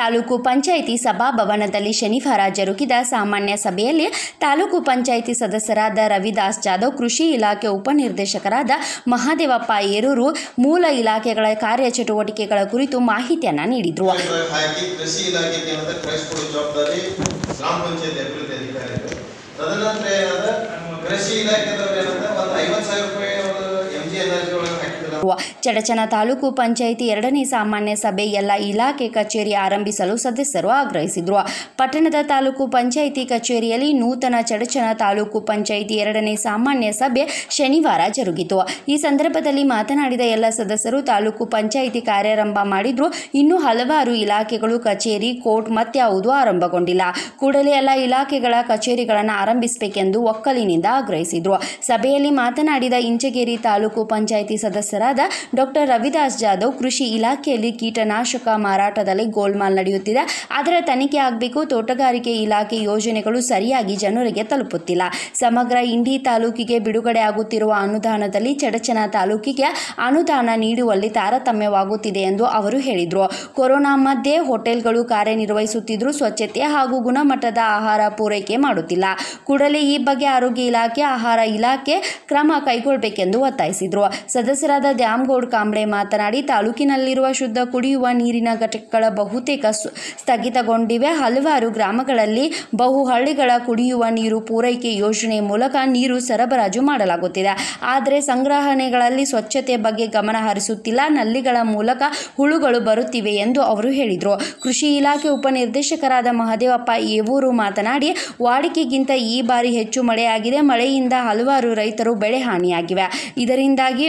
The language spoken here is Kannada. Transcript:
ತಾಲೂಕು ಪಂಚಾಯಿತಿ ಸಭಾಭವನದಲ್ಲಿ ಶನಿವಾರ ಜರುಗಿದ ಸಾಮಾನ್ಯ ಸಭೆಯಲ್ಲಿ ತಾಲೂಕು ಪಂಚಾಯಿತಿ ಸದಸ್ಯರಾದ ರವಿದಾಸ್ ಜಾಧವ್, ಕೃಷಿ ಇಲಾಖೆ ಉಪನಿರ್ದೇಶಕರಾದ ಮಹಾದೇವಪ್ಪ ಏರೂರು, ಮೂಲ ಇಲಾಖೆಗಳ ಕಾರ್ಯಚಟುವಟಿಕೆಗಳ ಕುರಿತು ಮಾಹಿತಿಯನ್ನು ನೀಡಿದರು. ಕೃಷಿ ಇಲಾಖೆಗೆ ಹಾಕಿದ್ರು ತಾಲೂಕು ಪಂಚಾಯಿತಿ ಎರಡನೇ ಸಾಮಾನ್ಯ ಸಭೆ ಎಲ್ಲ ಇಲಾಖೆ ಕಚೇರಿ ಆರಂಭಿಸಲು ಸದಸ್ಯರು ಆಗ್ರಹಿಸಿದರು. ಪಟ್ಟಣದ ತಾಲೂಕು ಪಂಚಾಯಿತಿ ಕಚೇರಿಯಲ್ಲಿ ನೂತನ ಚಡಚನ ತಾಲೂಕು ಪಂಚಾಯಿತಿ ಎರಡನೇ ಸಾಮಾನ್ಯ ಸಭೆ ಶನಿವಾರ ಜರುಗಿತು. ಈ ಸಂದರ್ಭದಲ್ಲಿ ಮಾತನಾಡಿದ ಎಲ್ಲ ಸದಸ್ಯರು ತಾಲೂಕು ಪಂಚಾಯಿತಿ ಕಾರ್ಯಾರಂಭ ಮಾಡಿದ್ರು. ಇನ್ನೂ ಹಲವಾರು ಇಲಾಖೆಗಳು ಕಚೇರಿ, ಕೋರ್ಟ್ ಮತ್ಯಾವುದೂ ಆರಂಭಗೊಂಡಿಲ್ಲ. ಕೂಡಲೇ ಎಲ್ಲ ಇಲಾಖೆಗಳ ಕಚೇರಿಗಳನ್ನು ಆರಂಭಿಸಬೇಕೆಂದು ಒಕ್ಕಲಿನಿಂದ ಆಗ್ರಹಿಸಿದರು. ಸಭೆಯಲ್ಲಿ ಮಾತನಾಡಿದ ಇಂಚಗೇರಿ ತಾಲೂಕು ಪಂಚಾಯಿತಿ ಸದಸ್ಯರಾದ ಡಾಕ್ಟರ್ ರವಿದಾಸ್ ಜಾಧವ್ ಕೃಷಿ ಇಲಾಖೆಯಲ್ಲಿ ಕೀಟನಾಶಕ ಮಾರಾಟದಲ್ಲಿ ಗೋಲ್ಮಾಲ್ ನಡೆಯುತ್ತಿದೆ. ಅದರ ತನಿಖೆ ಆಗಬೇಕು, ತೋಟಗಾರಿಕೆ ಇಲಾಖೆ ಯೋಜನೆಗಳು ಸರಿಯಾಗಿ ಜನರಿಗೆ ತಲುಪುತ್ತಿಲ್ಲ. ಸಮಗ್ರ ಇಂಡಿ ತಾಲೂಕಿಗೆ ಬಿಡುಗಡೆ ಆಗುತ್ತಿರುವ ಅನುದಾನದಲ್ಲಿ ಚಡಚನ ತಾಲೂಕಿಗೆ ಅನುದಾನ ನೀಡುವಲ್ಲಿ ತಾರತಮ್ಯವಾಗುತ್ತಿದೆ ಎಂದು ಅವರು ಹೇಳಿದರು. ಕೊರೋನಾ ಮಧ್ಯೆ ಹೋಟೆಲ್ಗಳು ಕಾರ್ಯನಿರ್ವಹಿಸುತ್ತಿದ್ದರೂ ಸ್ವಚ್ಛತೆ ಹಾಗೂ ಗುಣಮಟ್ಟದ ಆಹಾರ ಪೂರೈಕೆ ಮಾಡುತ್ತಿಲ್ಲ. ಕೂಡಲೇ ಈ ಬಗ್ಗೆ ಆರೋಗ್ಯ ಇಲಾಖೆ, ಆಹಾರ ಇಲಾಖೆ ಕ್ರಮ ಕೈಗೊಳ್ಳಬೇಕೆಂದು ಒತ್ತಾಯಿಸಿದರು. ಸದಸ್ಯರಾದ ದ್ಯಾಮಗೌಡ್ ಕಾಂಬ್ಳೆ ಮಾತನಾಡಿ, ತಾಲೂಕಿನಲ್ಲಿರುವ ಶುದ್ಧ ಕುಡಿಯುವ ನೀರಿನ ಘಟಕಗಳ ಬಹುತೇಕ ಸ್ಥಗಿತಗೊಂಡಿವೆ. ಹಲವಾರು ಗ್ರಾಮಗಳಲ್ಲಿ ಬಹು ಹಳ್ಳಿಗಳ ಕುಡಿಯುವ ನೀರು ಪೂರೈಕೆ ಯೋಜನೆ ಮೂಲಕ ನೀರು ಸರಬರಾಜು ಮಾಡಲಾಗುತ್ತಿದೆ. ಆದರೆ ಸಂಗ್ರಹಣೆಗಳಲ್ಲಿ ಸ್ವಚ್ಛತೆ ಬಗ್ಗೆ ಗಮನ ಹರಿಸುತ್ತಿಲ್ಲ. ನಲ್ಲಿಗಳ ಮೂಲಕ ಹುಳುಗಳು ಬರುತ್ತಿವೆ ಎಂದು ಅವರು ಹೇಳಿದರು. ಕೃಷಿ ಇಲಾಖೆ ಉಪನಿರ್ದೇಶಕರಾದ ಮಹದೇವಪ್ಪ ಏವೂರು ಮಾತನಾಡಿ, ವಾಡಿಕೆಗಿಂತ ಈ ಬಾರಿ ಹೆಚ್ಚು ಮಳೆಯಾಗಿದೆ. ಮಳೆಯಿಂದ ಹಲವಾರು ರೈತರು ಬೆಳೆ ಹಾನಿಯಾಗಿವೆ. ಇದರಿಂದಾಗಿ